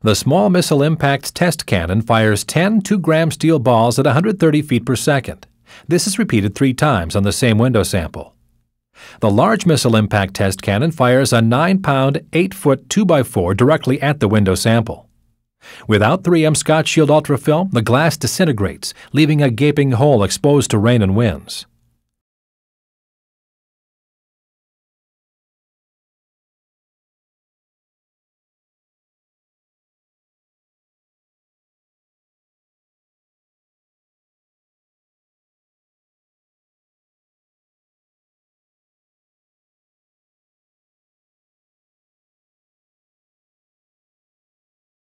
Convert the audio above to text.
The small missile impact test cannon fires 10 2 gram steel balls at 130 feet per second. This is repeated three times on the same window sample. The large missile impact test cannon fires a 9 pound, 8 foot 2x4 directly at the window sample. Without 3M Scotchshield Ultra film, the glass disintegrates, leaving a gaping hole exposed to rain and winds.